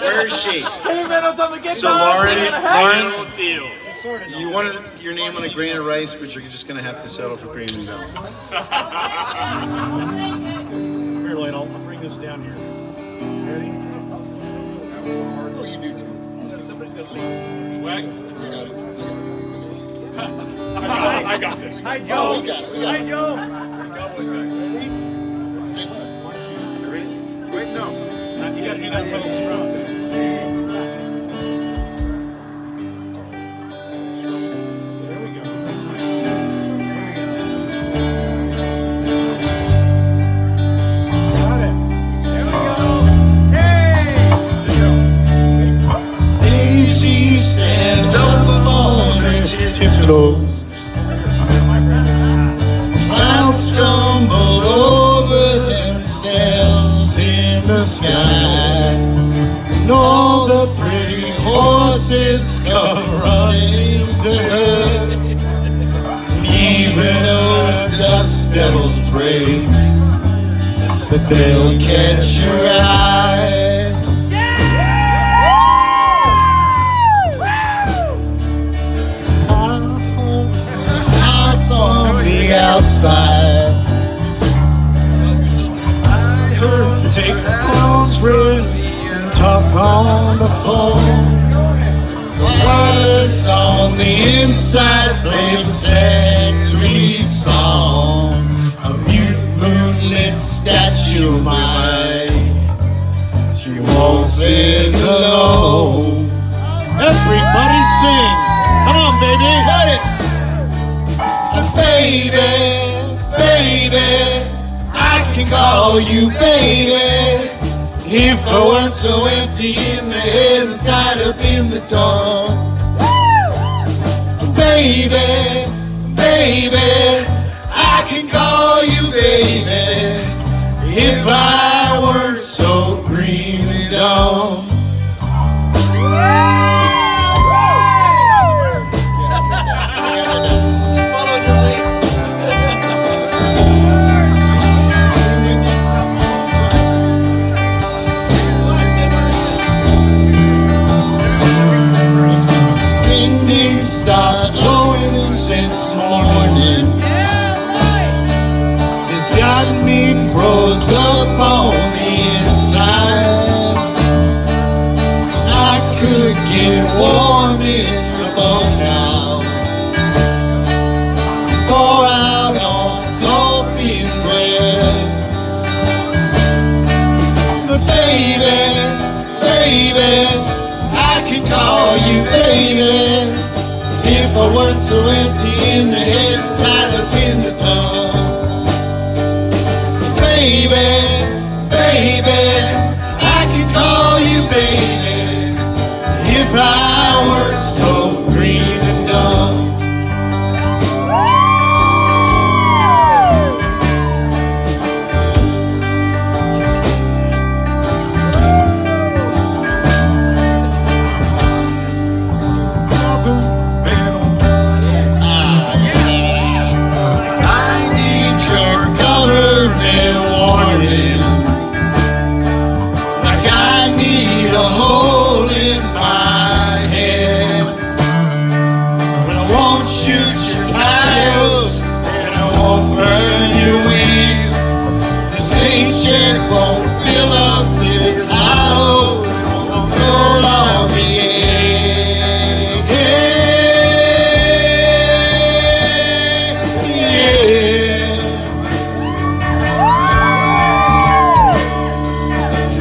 Where is she? Timmy Reynolds on the guitar. So Lauren, singing a happy- Lauren, you wanted your name on a grain of rice, but you're just gonna have to settle for green and milk. Here, Lloyd, I'll, I'll bring this down here. Ready? Oh, you do too. Somebody's gonna leave. Wags. You got it. I got, this. Hi, Oh, Joe. we got it. We got Hi, it. Joe. Cowboys back. Say what? One, two, three. Wait, no. You gotta do that little strum. Stumble over themselves in the sky. And all the pretty horses come running to her. And even though dust devils pray that they'll catch your eye. On the phone. Wireless on the inside plays a sad, sweet song. A mute moonlit statue of mine. She waltzes alone. Everybody sing. Come on, baby. Got it. Uh, baby, baby, I can call you baby. If I weren't so empty in the head and tied up in the tongue. Baby, baby, I can call you baby. If I weren't so green and dumb. Baby. If I weren't so empty in the head and tied shed won't fill up this hollow. On the edge.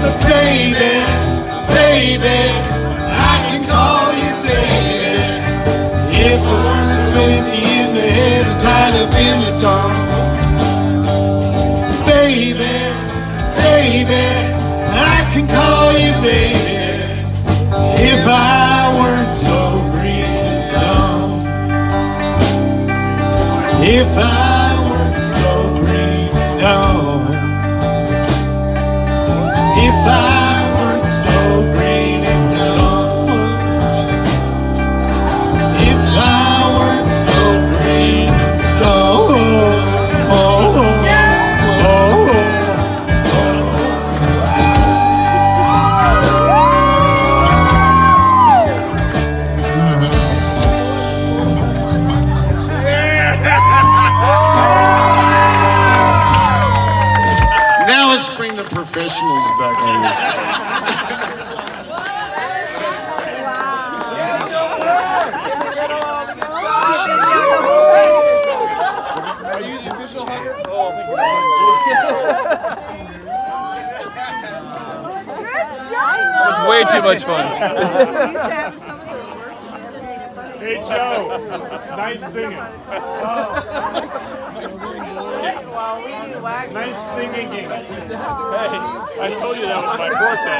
But baby, baby, I can call you baby. If in the head tied up in the tongue. Call you baby. If I weren't so green and dumb. If I bring the professionals back on this. Are you the official hugger? Oh, thank you. It was way too much fun. Hey Joe, nice singing. Nice singing. Hey, I told you that was my forte.